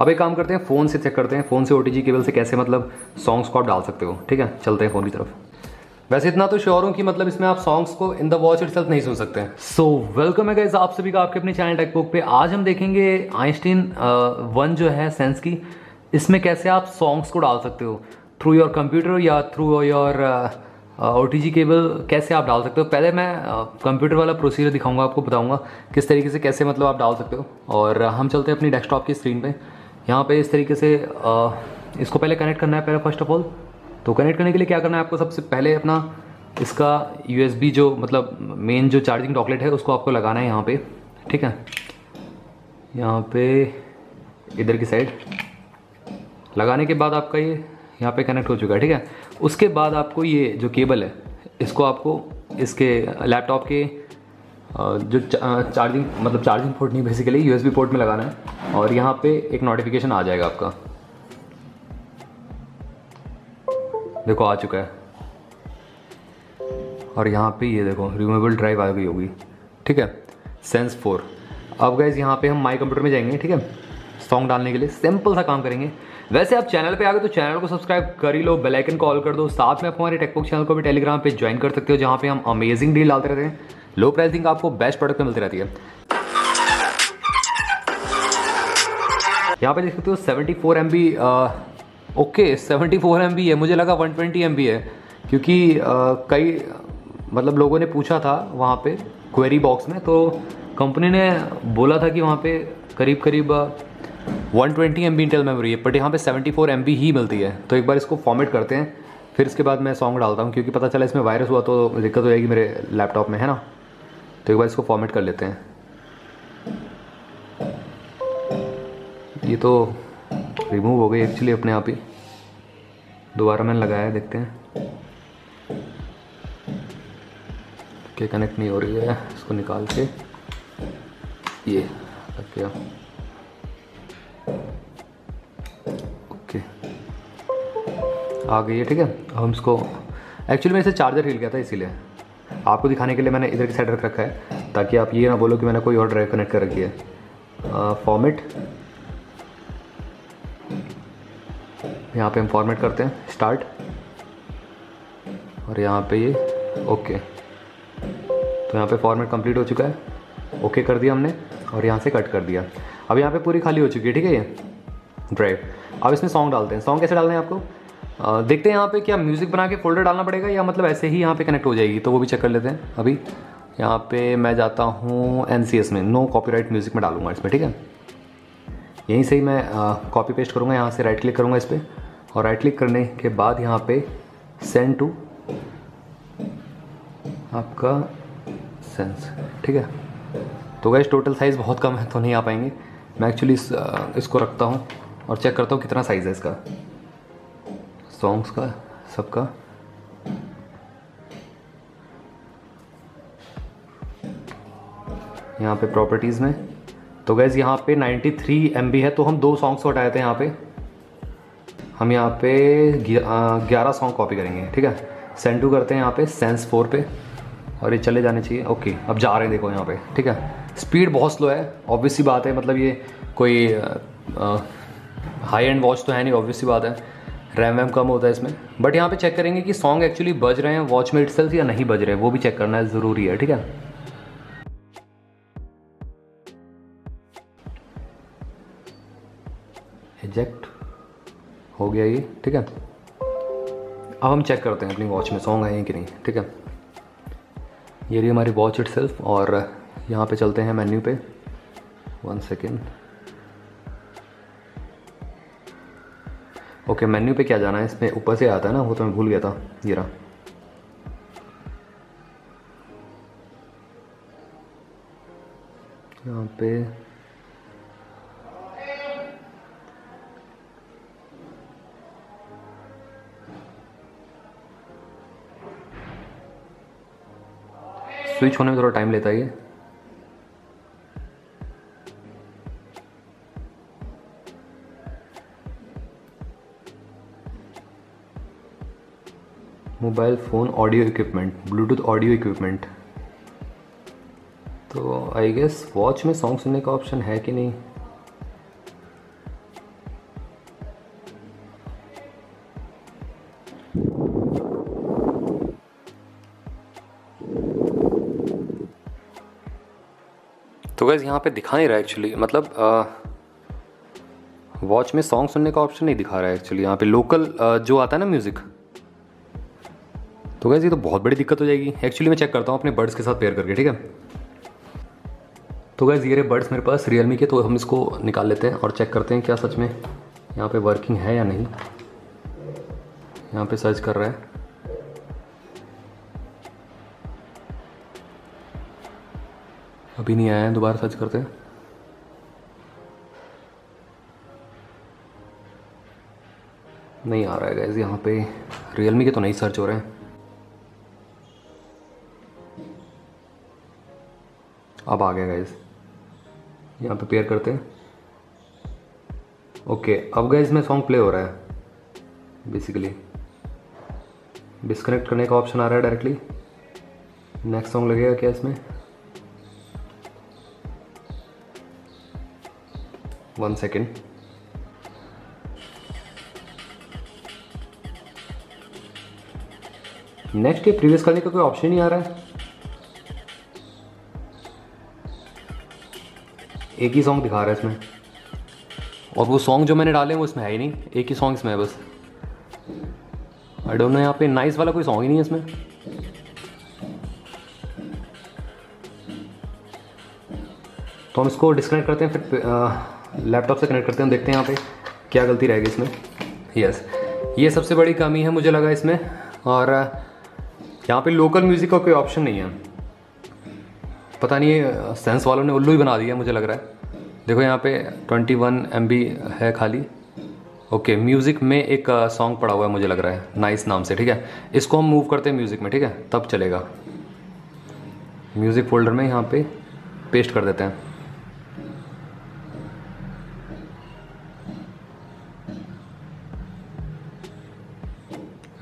अब एक काम करते हैं फ़ोन से चेक करते हैं फ़ोन से ओटीजी केबल से कैसे मतलब सॉन्ग्स को आप डाल सकते हो, ठीक है? चलते हैं फ़ोन की तरफ़। वैसे इतना तो श्योर हूँ कि मतलब इसमें आप सॉन्ग्स को इन द वॉच इट नहीं सुन सकते। सो वेलकम है गाइस आप सभी का आपके अपने चैनल टेकबुक पे। आज हम देखेंगे आइंस्टीन वन जो है सेंस की, इसमें कैसे आप सॉन्ग्स को डाल सकते हो। थ्रू योर कंप्यूटर या through your O T cable कैसे आप डाल सकते हो? पहले मैं कंप्यूटर वाला प्रोसीजर दिखाऊँगा, आपको बताऊँगा, किस तरीके से कैसे मतलब आप डाल सकते हो। और हम चलते हैं अपनी डेस्कटॉप की स्क्रीन पे। यहाँ पे इस तरीके से आ, इसको पहले कनेक्ट करना है पहले फ़र्स्ट ऑफ़ ऑल तो कनेक्ट करने के लिए क्या करना है आपको सबसे पहले अपना इसका यूएसबी जो मतलब मेन जो चार्जिंग डॉकलेट है उसको आपको लगाना है यहाँ पे ठीक है? यहाँ पे इधर की साइड लगाने के बाद आपका ये यहाँ पे कनेक्ट हो चुका है ठीक है? उसके बाद आपको ये जो केबल है इसको आपको इसके लैपटॉप के जो चार्जिंग मतलब चार्जिंग पोर्ट नहीं बेसिकली यूएसबी पोर्ट में लगाना है और यहाँ पे एक नोटिफिकेशन आ जाएगा आपका। देखो, आ चुका है। और यहाँ पे ये देखो रिमूवेबल ड्राइव आ गई होगी। ठीक है? सेंस फोर अब गैस यहाँ पे हम माई कंप्यूटर में जाएँगे, ठीक है? सॉन्ग डालने के लिए सिंपल सा काम करेंगे। वैसे आप चैनल पे आ गए तो चैनल को सब्सक्राइब कर ही लो बेल आइकन कॉल कर दो। साथ में आप हमारे टेकबुक चैनल को भी टेलीग्राम पे ज्वाइन कर सकते हो, जहाँ पे हम अमेजिंग डील डालते रहते हैं। लो प्राइसिंग आपको बेस्ट प्रोडक्ट में मिलती रहती है। यहाँ पे देख सकते हो seventy four M B okay seventy four M B है मुझे लगा वन ट्वेंटी एम बी है क्योंकि uh, कई मतलब लोगों ने पूछा था वहाँ पे क्वेरी बॉक्स में तो कंपनी ने बोला था कि वहाँ पे करीब करीब one twenty M B Intel memory है बट यहाँ पे सेवेंटी फोर एम बी ही मिलती है। तो एक बार इसको फॉर्मेट करते हैं फिर इसके बाद मैं सॉन्ग डालता हूँ क्योंकि पता चला इसमें वायरस हुआ तो दिक्कत हो जाएगी मेरे लैपटॉप में है ना? तो एक बार इसको फॉर्मेट कर लेते हैं। ये तो रिमूव हो गई एक्चुअली अपने आप ही। दोबारा मैंने लगाया है, देखते हैं। के कनेक्ट नहीं हो रही है, इसको निकाल के। ये लग गया ओके आ गई है, ठीक है? अब हम इसको एक्चुअली मैं इसे चार्जर हिल गया था इसीलिए। आपको दिखाने के लिए मैंने इधर की साइड रख रखा है, ताकि आप ये ना बोलो कि मैंने कोई और ड्राइव कनेक्ट कर रखी है। फॉर्मेट यहाँ पे हम फॉर्मेट करते हैं स्टार्ट और यहाँ पे ये ओके तो यहाँ पे फॉर्मेट कंप्लीट हो चुका है ओके कर दिया हमने, और यहाँ से कट कर दिया। अब यहाँ पे पूरी खाली हो चुकी है, ठीक है ये? ड्राइव अब इसमें सॉन्ग डालते हैं। सॉन्ग कैसे डालना है आपको? देखते हैं यहाँ पे क्या म्यूज़िक बना के फोल्डर डालना पड़ेगा या मतलब ऐसे ही यहाँ पे कनेक्ट हो जाएगी तो वो भी चेक कर लेते हैं अभी। यहाँ पे मैं जाता हूँ एनसीएस में नो कॉपीराइट म्यूज़िक में डालूँगा इसमें ठीक है? यहीं से ही मैं कॉपी पेस्ट करूँगा यहाँ से राइट क्लिक करूँगा इस पर और राइट क्लिक करने के बाद यहाँ पे सेंड टू आपका सेंस ठीक है? तो गैस टोटल साइज़ बहुत कम है तो नहीं आ पाएँगे। मैं एक्चुअली इस, इसको रखता हूँ और चेक करता हूँ कितना साइज़ है इसका। सॉन्ग्स का, सबका? यहाँ पे प्रॉपर्टीज़ में। तो गैज़ यहाँ पे 93 थ्री है तो हम दो सॉन्ग्स को हटाए थे यहाँ पे। हम यहाँ पे ग्यारह सॉन्ग कॉपी करेंगे, ठीक है? सेंड टू करते हैं यहाँ पे सेंस फोर पे। और ये चले जाने चाहिए। ओके अब जा रहे हैं, देखो यहाँ पे, ठीक है? स्पीड बहुत स्लो है ऑब्वियसली बात है मतलब ये कोई हाई एंड वॉच तो है नहीं ऑब्वियस सी बात है। रैम वैम कम होता है इसमें। बट यहाँ पे चेक करेंगे कि सॉन्ग एक्चुअली बज रहे हैं वॉच में इट्सल्फ या नहीं बज रहे हैं, वो भी चेक करना ज़रूरी है, ठीक है? एजेक्ट हो गया ये, ठीक है? अब हम चेक करते हैं अपनी वॉच में सॉन्ग आए हैं कि नहीं, ठीक है? ये रही हमारी वॉच इट और यहाँ पे चलते हैं मेन्यू पे। वन सेकेंड ओके मेन्यू पे क्या जाना है? इसमें ऊपर से आता है ना, वो तो मैं भूल गया था, ये रहा। यहाँ पे स्विच होने में थोड़ा टाइम लेता है ये। Mobile phone audio equipment Bluetooth audio equipment तो आई गेस वॉच में सॉन्ग सुनने का ऑप्शन है कि नहीं? तो गैस यहाँ पे दिखा नहीं रहा है एक्चुअली मतलब uh, वॉच में सॉन्ग सुनने का ऑप्शन नहीं दिखा रहा है एक्चुअली यहाँ पे लोकल आ, uh, जो आता है ना म्यूज़िक तो गैस ये तो बहुत बड़ी दिक्कत हो जाएगी। एक्चुअली मैं चेक करता हूँ अपने बर्ड्स के साथ पेयर करके, ठीक है? तो गैस ये रहे बर्ड्स मेरे पास रियलमी के तो हम इसको निकाल लेते हैं और चेक करते हैं क्या सच में यहाँ पे वर्किंग है या नहीं। यहाँ पे सर्च कर रहा है। अभी नहीं आया है, दोबारा सर्च करते हैं। नहीं आ रहा है गैस यहाँ पे रियलमी के तो नहीं सर्च हो रहे हैं। अब आ गया गैस यहाँ पे पेयर करते हैं। ओके अब गैस में सॉन्ग प्ले हो रहा है बेसिकली डिस्कनेक्ट करने का ऑप्शन आ रहा है डायरेक्टली नेक्स्ट सॉन्ग लगेगा क्या इसमें? वन सेकेंड नेक्स्ट के प्रीवियस करने का कोई ऑप्शन नहीं आ रहा है। एक ही सॉन्ग दिखा रहा है इसमें। और वो सॉन्ग जो मैंने डाले वो इसमें है ही नहीं। एक ही सॉन्ग इसमें है बस। आई डोंट नो यहाँ पे नाइस वाला कोई सॉन्ग ही नहीं है इसमें। तो हम इसको डिस्कनेक्ट करते हैं, फिर लैपटॉप से कनेक्ट करते हैं देखते हैं यहाँ पे क्या गलती रहेगी इसमें। यस ये सबसे बड़ी कमी है, मुझे लगा इसमें। और यहाँ पे लोकल म्यूज़िक का कोई ऑप्शन नहीं है। पता नहीं, सेंस वालों ने उल्लू ही बना दिया मुझे लग रहा है। देखो यहाँ पे 21 वन है खाली। ओके, म्यूज़िक में एक सॉन्ग पड़ा हुआ है, मुझे लग रहा है, नाइस नाम से, ठीक है? इसको हम मूव करते हैं म्यूज़िक में, ठीक है? तब चलेगा। म्यूज़िक फोल्डर में यहाँ पे पेस्ट कर देते हैं।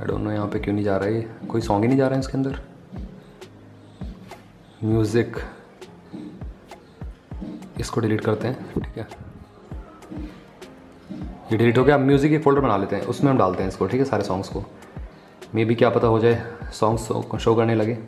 आई डोंट नो यहाँ पे क्यों नहीं जा रहा है कोई सॉन्ग ही नहीं जा रहा है इसके अंदर? म्यूज़िक इसको डिलीट करते हैं, ठीक है? ये डिलीट हो गया, अब म्यूज़िक एक फोल्डर बना लेते हैं, उसमें हम डालते हैं इसको, ठीक है, सारे सॉन्ग्स को। मे बी क्या पता हो जाए सॉन्ग्स शो करने लगे।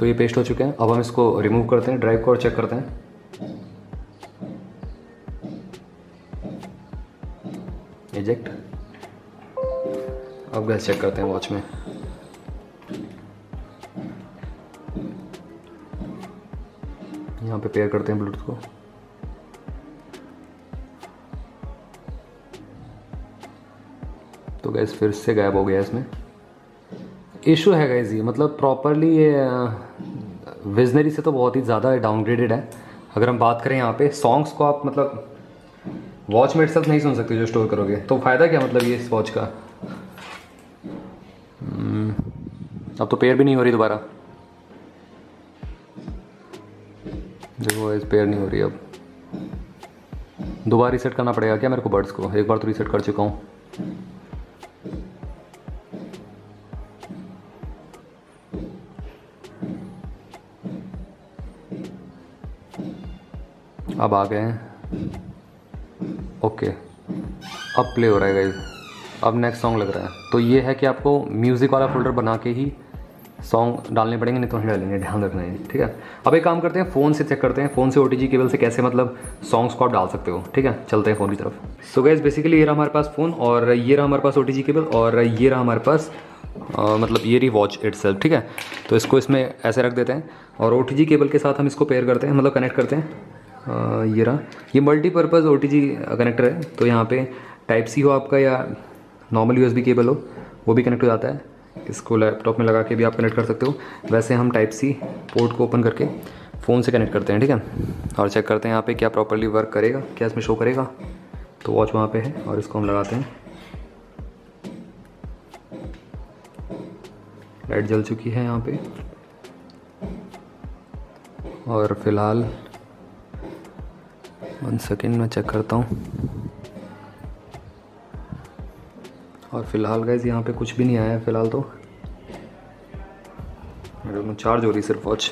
तो ये पेस्ट हो चुके हैं। अब हम इसको रिमूव करते हैं ड्राइव को और चेक करते हैं। एजेक्ट अब गैस चेक करते हैं वॉच में। यहाँ पे पेयर करते हैं ब्लूटूथ को। तो गैस फिर से गायब हो गया इसमें। इशू है गैस ये। मतलब प्रॉपरली ये विजनरी से तो बहुत ही ज़्यादा डाउनग्रेडेड है। अगर हम बात करें यहाँ पे सॉन्ग्स को आप मतलब वॉच में इट्सल्फ नहीं सुन सकते जो स्टोर करोगे। तो फ़ायदा क्या मतलब ये इस वॉच का? hmm, अब तो पेयर भी नहीं हो रही दोबारा। देखो इस पेयर नहीं हो रही अब। दोबारा रीसेट करना पड़ेगा क्या मेरे को बर्ड्स को? एक बार तो रीसेट कर चुका हूँ। अब आ गए हैं। ओके। अब प्ले हो रहा है गाइज़ अब नेक्स्ट सॉन्ग लग रहा है। तो ये है कि आपको म्यूज़िक वाला फोल्डर बना के ही सॉन्ग डालने पड़ेंगे नहीं तो नहीं डालेंगे ध्यान रखना है ठीक है? अब एक काम करते हैं फ़ोन से चेक करते हैं फ़ोन से ओटीजी केबल से कैसे मतलब सॉन्ग्स को आप डाल सकते हो ठीक है? चलते हैं फ़ोन की तरफ़। सो गैस बेसिकली ये रहा हमारे पास फ़ोन और ये रहा हमारे पास ओटीजी केबल और ये रहा हमारे पास आ, मतलब ये रही वॉच इट्स ठीक है? तो इसको इसमें ऐसे रख देते हैं और ओटीजी केबल के साथ हम इसको पेयर करते हैं मतलब कनेक्ट करते हैं। ये रहा। ये मल्टीपर्पज़ ओ कनेक्टर है तो यहाँ पे टाइप सी हो आपका या नॉर्मल यूएसबी केबल हो, वो भी कनेक्ट हो जाता है। इसको लैपटॉप में लगा के भी आप कनेक्ट कर सकते हो। वैसे हम टाइप सी पोर्ट को ओपन करके फ़ोन से कनेक्ट करते हैं, ठीक है? और चेक करते हैं यहाँ पे क्या प्रॉपरली वर्क करेगा, क्या इसमें शो करेगा। तो वॉच वहाँ पे है और इसको हम लगाते हैं। लाइट जल चुकी है यहाँ पे। और फ़िलहाल वन सेकेंड मैं चेक करता हूँ। और फ़िलहाल गाइज़ यहाँ पे कुछ भी नहीं आया फ़िलहाल तो। चार्ज हो रही सिर्फ़ वॉच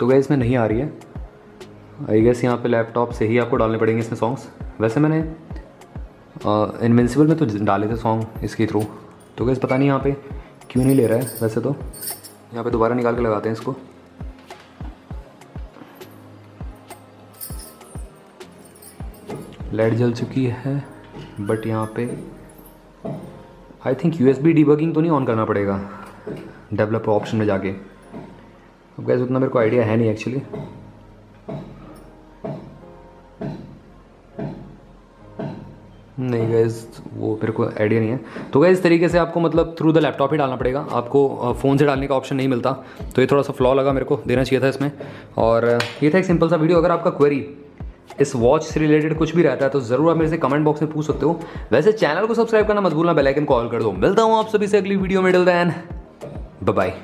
तो गए इसमें नहीं आ रही है। आई गेस यहाँ पे लैपटॉप से ही आपको डालने पड़ेंगे इसमें सॉन्ग्स वैसे मैंने इनविंसिबल में तो डाले थे सॉन्ग इसके थ्रू तो गैस पता नहीं यहाँ पे क्यों नहीं ले रहा है, वैसे तो। यहाँ पे दोबारा निकाल के लगाते हैं इसको। लाइट जल चुकी है बट यहाँ पे I think U S B तो नहीं ऑन करना पड़ेगा। डेवलपर ऑप्शन में जाके। अब गैस उतना मेरे को आइडिया है नहीं एक्चुअली नहीं गैस वो मेरे को आइडिया नहीं है। तो गैस इस तरीके से आपको मतलब थ्रू द लैपटॉप ही डालना पड़ेगा। आपको फ़ोन से डालने का ऑप्शन नहीं मिलता। तो ये थोड़ा सा फ्लॉ लगा मेरे को, देना चाहिए था इसमें। और ये था एक सिंपल सा वीडियो अगर आपका क्वेरी इस वॉच से रिलेटेड कुछ भी रहता है तो ज़रूर आप मेरे से कमेंट बॉक्स में पूछ सकते हो। वैसे चैनल को सब्सक्राइब करना मत भूलना बेल आइकन कॉल कर दो। मिलता हूँ आप सभी से अगली वीडियो में डल दैन बाय